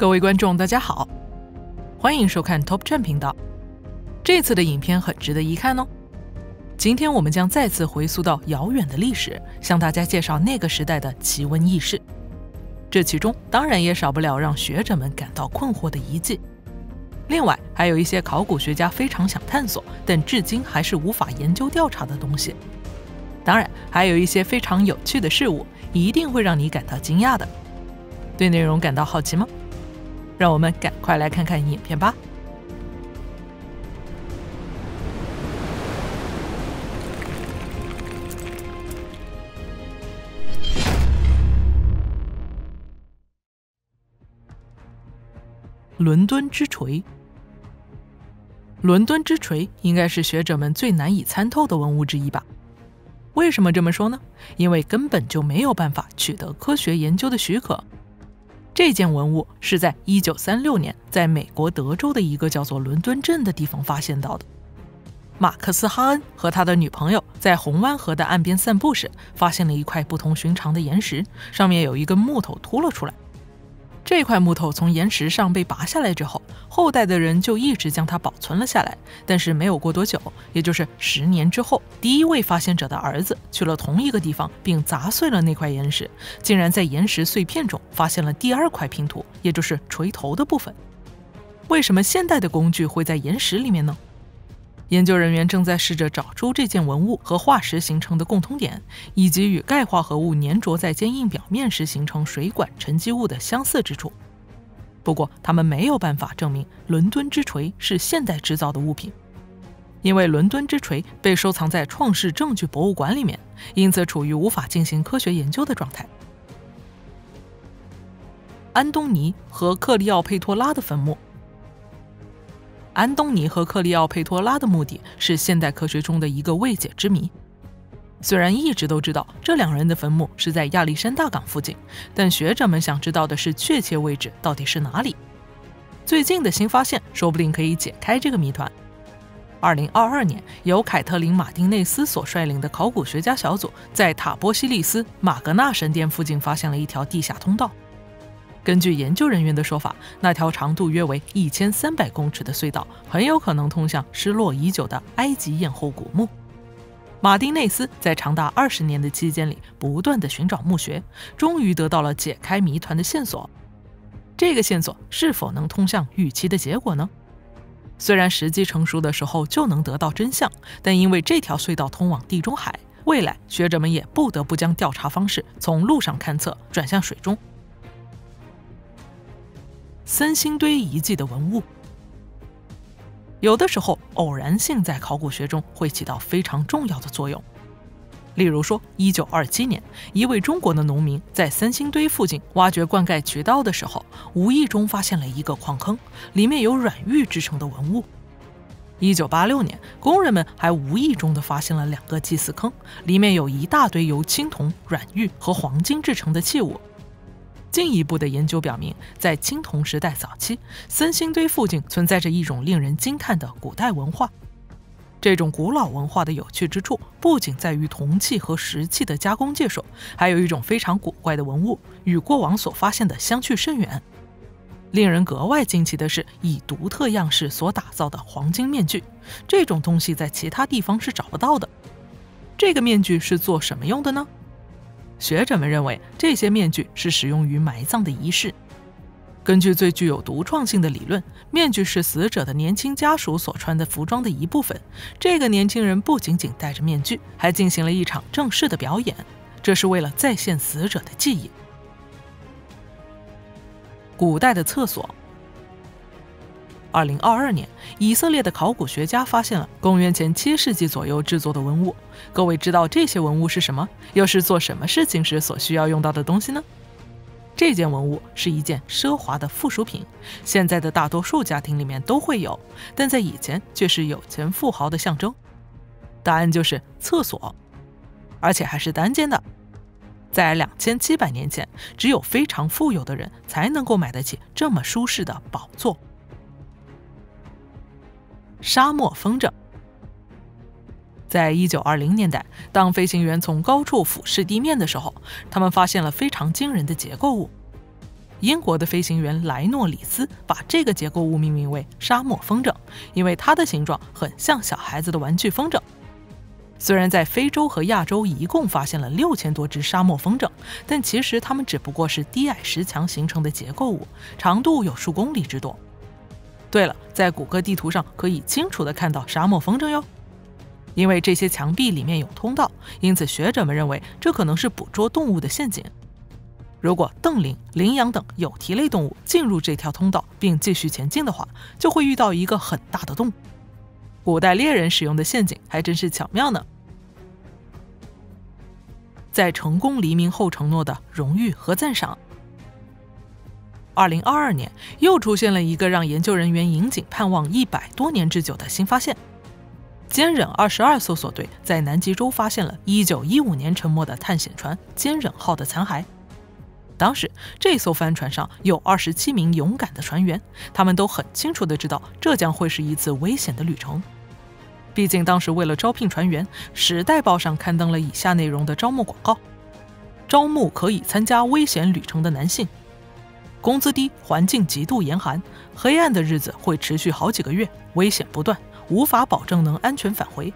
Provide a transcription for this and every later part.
各位观众，大家好，欢迎收看 Top 站频道。这次的影片很值得一看哦。今天我们将再次回溯到遥远的历史，向大家介绍那个时代的奇闻异事。这其中当然也少不了让学者们感到困惑的遗迹。另外，还有一些考古学家非常想探索，但至今还是无法研究调查的东西。当然，还有一些非常有趣的事物，一定会让你感到惊讶的。对内容感到好奇吗？让我们赶快来看看影片吧。伦敦之锤，伦敦之锤应该是学者们最难以参透的文物之一吧？为什么这么说呢？因为根本就没有办法取得科学研究的许可。这件文物是在一九三六年在美国德州的一个叫做伦敦镇的地方发现到的。马克思·哈恩和他的女朋友在红湾河的岸边散步时，发现了一块不同寻常的岩石，上面有一根木头凸了出来。这块木头从岩石上被拔下来之后，后代的人就一直将它保存了下来。但是没有过多久，也就是十年之后，第一位发现者的儿子去了同一个地方，并砸碎了那块岩石，竟然在岩石碎片中发现了第二块拼图，也就是锤头的部分。为什么现代的工具会在岩石里面呢？研究人员正在试着找出这件文物和化石形成的共通点，以及与钙化合物粘着在坚硬表面时形成水管沉积物的相似之处。不过，他们没有办法证明伦敦之锤是现代制造的物品，因为伦敦之锤被收藏在创世证据博物馆里面，因此处于无法进行科学研究的状态。安东尼和克利奥佩托拉的坟墓。安东尼和克利奥佩托拉的目的是现代科学中的一个未解之谜。虽然一直都知道这两人的坟墓是在亚历山大港附近，但学者们想知道的是确切位置到底是哪里。最近的新发现说不定可以解开这个谜团。二零二二年，由凯特琳·马丁内斯所率领的考古学家小组在塔波西利斯马格纳神殿附近发现了一条地下通道。根据研究人员的说法，那条长度约为一千三百公尺的隧道很有可能通向失落已久的埃及艳后古墓。马丁内斯在长达二十年的期间里，不断的寻找墓穴，终于得到了解开谜团的线索。这个线索是否能通向预期的结果呢？虽然时机成熟的时候就能得到真相，但因为这条隧道通往地中海，未来学者们也不得不将调查方式从陆上勘测转向水中。三星堆遗迹的文物，有的时候偶然性在考古学中会起到非常重要的作用。例如说，一九二七年，一位中国的农民在三星堆附近挖掘灌溉渠道的时候，无意中发现了一个矿坑，里面有软玉制成的文物。一九八六年，工人们还无意中的发现了两个祭祀坑，里面有一大堆由青铜、软玉和黄金制成的器物。进一步的研究表明，在青铜时代早期，三星堆附近存在着一种令人惊叹的古代文化。这种古老文化的有趣之处，不仅在于铜器和石器的加工技术，还有一种非常古怪的文物，与过往所发现的相去甚远。令人格外惊奇的是，以独特样式所打造的黄金面具，这种东西在其他地方是找不到的。这个面具是做什么用的呢？学者们认为，这些面具是使用于埋葬的仪式。根据最具有独创性的理论，面具是死者的年轻家属所穿的服装的一部分。这个年轻人不仅仅戴着面具，还进行了一场正式的表演，这是为了再现死者的记忆。古代的厕所。二零二二年，以色列的考古学家发现了公元前七世纪左右制作的文物。各位知道这些文物是什么？又是做什么事情时所需要用到的东西呢？这件文物是一件奢华的附属品，现在的大多数家庭里面都会有，但在以前却是有钱富豪的象征。答案就是厕所，而且还是单间的。在两千七百年前，只有非常富有的人才能够买得起这么舒适的宝座。沙漠风筝。在一九二零年代，当飞行员从高处俯视地面的时候，他们发现了非常惊人的结构物。英国的飞行员莱诺里斯把这个结构物命名为“沙漠风筝”，因为它的形状很像小孩子的玩具风筝。虽然在非洲和亚洲一共发现了六千多只沙漠风筝，但其实它们只不过是低矮石墙形成的结构物，长度有数公里之多。对了，在谷歌地图上可以清楚地看到沙漠风筝哟。因为这些墙壁里面有通道，因此学者们认为这可能是捕捉动物的陷阱。如果瞪羚、羚羊等有蹄类动物进入这条通道并继续前进的话，就会遇到一个很大的洞。古代猎人使用的陷阱还真是巧妙呢。在成功黎明后承诺的荣誉和赞赏。二零二二年又出现了一个让研究人员引颈盼望一百多年之久的新发现：坚忍二十二搜索队在南极洲发现了一九一五年沉没的探险船“坚忍号”的残骸。当时这艘帆船上有二十七名勇敢的船员，他们都很清楚地知道这将会是一次危险的旅程。毕竟当时为了招聘船员，《时代报》上刊登了以下内容的招募广告：招募可以参加危险旅程的男性，工资低，环境极度严寒，黑暗的日子会持续好几个月，危险不断，无法保证能安全返回。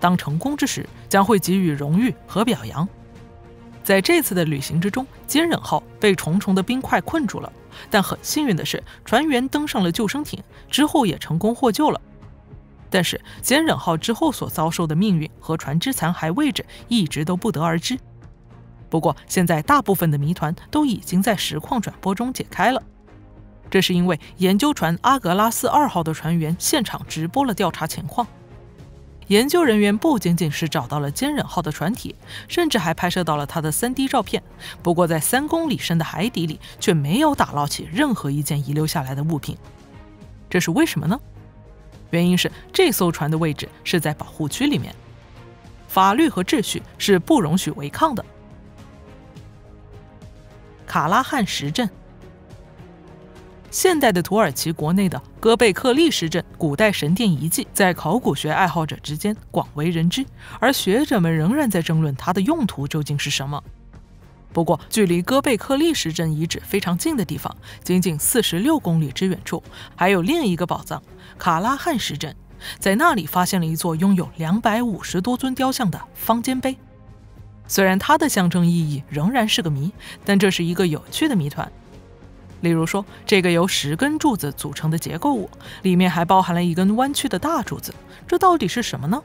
当成功之时，将会给予荣誉和表扬。在这次的旅行之中，坚忍号被重重的冰块困住了，但很幸运的是，船员登上了救生艇，之后也成功获救了。但是，坚忍号之后所遭受的命运和船只残骸位置一直都不得而知。不过，现在大部分的谜团都已经在实况转播中解开了，这是因为研究船阿格拉斯二号的船员现场直播了调查情况。研究人员不仅仅是找到了坚忍号的船体，甚至还拍摄到了它的 3D 照片。不过，在三公里深的海底里，却没有打捞起任何一件遗留下来的物品。这是为什么呢？原因是这艘船的位置是在保护区里面，法律和秩序是不容许违抗的。卡拉汉石阵。现代的土耳其国内的戈贝克利石阵古代神殿遗迹，在考古学爱好者之间广为人知，而学者们仍然在争论它的用途究竟是什么。不过，距离戈贝克利石阵遗址非常近的地方，仅仅四十六公里之远处，还有另一个宝藏——卡拉汉石阵，在那里发现了一座拥有两百五十多尊雕像的方尖碑。虽然它的象征意义仍然是个谜，但这是一个有趣的谜团。例如说，这个由十根柱子组成的结构物，里面还包含了一根弯曲的大柱子，这到底是什么呢？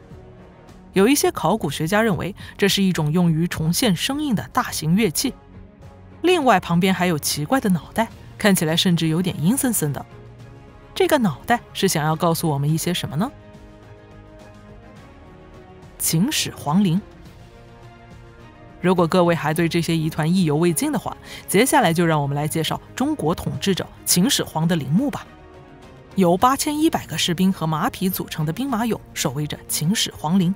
有一些考古学家认为，这是一种用于重现声音的大型乐器。另外，旁边还有奇怪的脑袋，看起来甚至有点阴森森的。这个脑袋是想要告诉我们一些什么呢？秦始皇陵。如果各位还对这些疑团意犹未尽的话，接下来就让我们来介绍中国统治者秦始皇的陵墓吧。由八千一百个士兵和马匹组成的兵马俑守卫着秦始皇陵。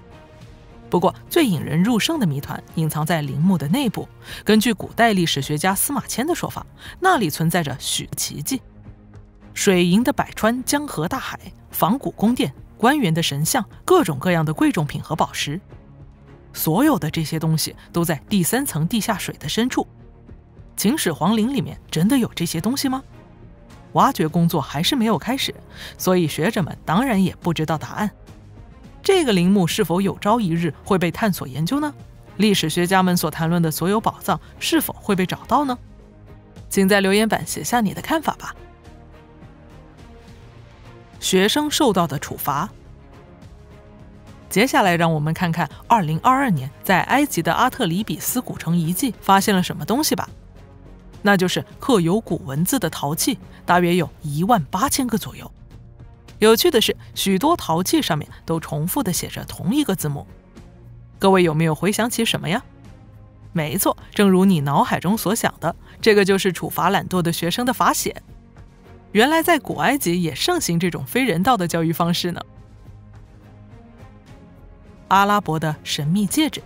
不过，最引人入胜的谜团隐藏在陵墓的内部。根据古代历史学家司马迁的说法，那里存在着许奇迹：水银的百川、江河、大海、仿古宫殿、官员的神像、各种各样的贵重品和宝石。所有的这些东西都在第三层地下水的深处。秦始皇陵里面真的有这些东西吗？挖掘工作还是没有开始，所以学者们当然也不知道答案。这个陵墓是否有朝一日会被探索研究呢？历史学家们所谈论的所有宝藏是否会被找到呢？请在留言板写下你的看法吧。学生受到的处罚。接下来，让我们看看2022年在埃及的阿特里比斯古城遗迹发现了什么东西吧。那就是刻有古文字的陶器，大约有一万八千个左右。有趣的是，许多陶器上面都重复的写着同一个字母。各位有没有回想起什么呀？没错，正如你脑海中所想的，这个就是处罚懒惰的学生的罚写。原来在古埃及也盛行这种非人道的教育方式呢。阿拉伯的神秘戒指。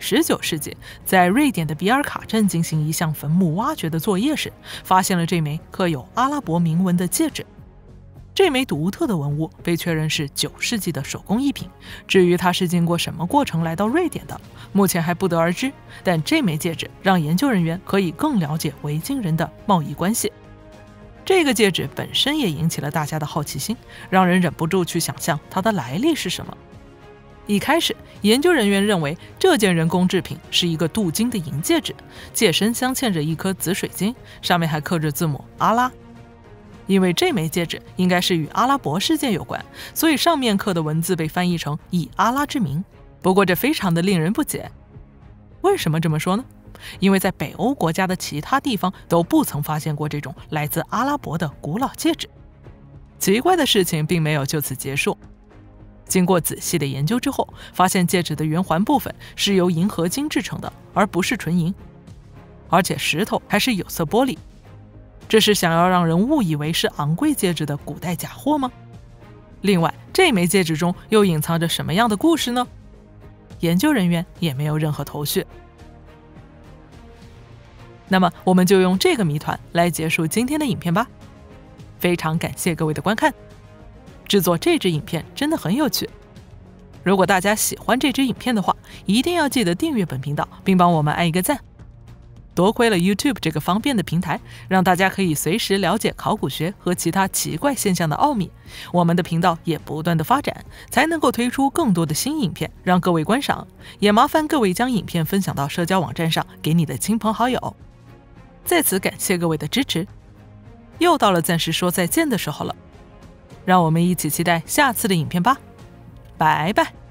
十九世纪，在瑞典的比尔卡镇进行一项坟墓挖掘的作业时，发现了这枚刻有阿拉伯铭文的戒指。这枚独特的文物被确认是九世纪的手工艺品。至于它是经过什么过程来到瑞典的，目前还不得而知。但这枚戒指让研究人员可以更了解维京人的贸易关系。这个戒指本身也引起了大家的好奇心，让人忍不住去想象它的来历是什么。一开始，研究人员认为这件人工制品是一个镀金的银戒指，戒身镶嵌着一颗紫水晶，上面还刻着字母阿拉。因为这枚戒指应该是与阿拉伯世界有关，所以上面刻的文字被翻译成以阿拉之名。不过这非常的令人不解，为什么这么说呢？因为在北欧国家的其他地方都不曾发现过这种来自阿拉伯的古老戒指。奇怪的事情并没有就此结束。经过仔细的研究之后，发现戒指的圆环部分是由银合金制成的，而不是纯银，而且石头还是有色玻璃。这是想要让人误以为是昂贵戒指的古代假货吗？另外，这枚戒指中又隐藏着什么样的故事呢？研究人员也没有任何头绪。那么，我们就用这个谜团来结束今天的影片吧。非常感谢各位的观看。制作这支影片真的很有趣。如果大家喜欢这支影片的话，一定要记得订阅本频道，并帮我们按一个赞。多亏了 YouTube 这个方便的平台，让大家可以随时了解考古学和其他奇怪现象的奥秘。我们的频道也不断的发展，才能够推出更多的新影片让各位观赏。也麻烦各位将影片分享到社交网站上，给你的亲朋好友。在此感谢各位的支持。又到了暂时说再见的时候了。让我们一起期待下次的影片吧，拜拜。